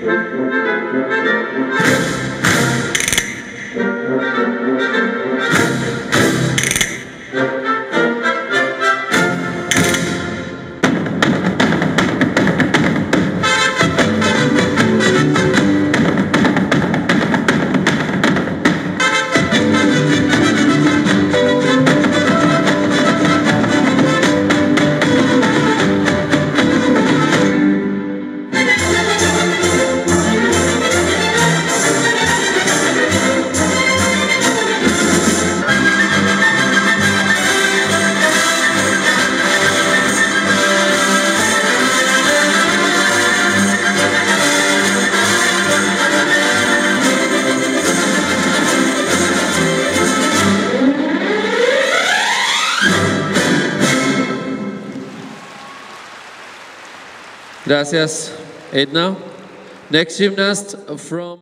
Thank you. Gracias, Edna. Next gymnast from